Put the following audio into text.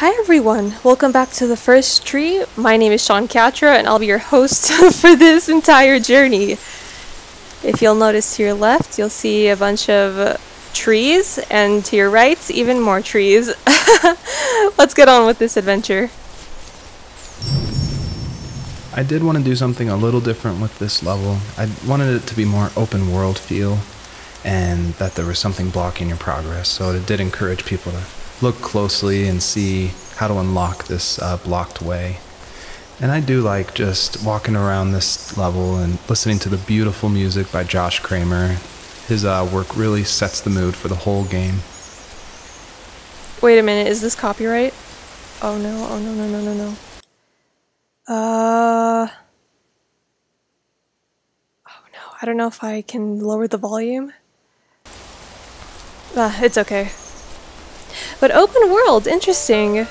Hi everyone, welcome back to the first tree. My name is Shancatra and I'll be your host for this entire journey. If you'll notice to your left, you'll see a bunch of trees, and to your right, even more trees. Let's get on with this adventure. I did want to do something a little different with this level. I wanted it to be more open world feel and that there was something blocking your progress. So it did encourage people to look closely and see how to unlock this uh, blocked way. And I do like just walking around this level and listening to the beautiful music by Josh Kramer. His uh, work really sets the mood for the whole game. Wait a minute, is this copyright? Oh no, oh no, no, no, no, no. Uh. Oh no, I don't know if I can lower the volume. Ah, it's okay. But open world, interesting.